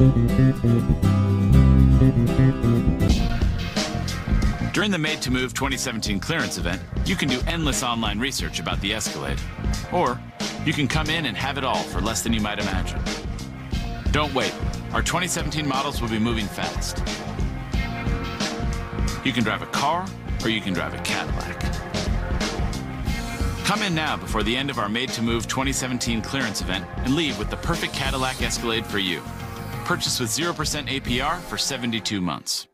During the Made to Move 2017 clearance event, you can do endless online research about the Escalade. Or you can come in and have it all for less than you might imagine. Don't wait. Our 2017 models will be moving fast. You can drive a car or you can drive a Cadillac. Come in now before the end of our Made to Move 2017 clearance event and leave with the perfect Cadillac Escalade for you. Purchase with 0% APR for 72 months.